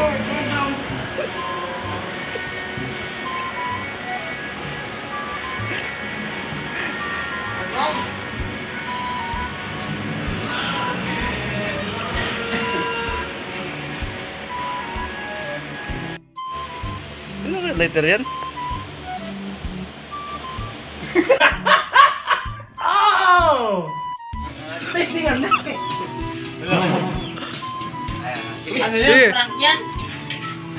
board, no. Ano ka later yan? oh! Testingan natin! Ano, ano yan? Ano Prank yan?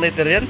lighter yan?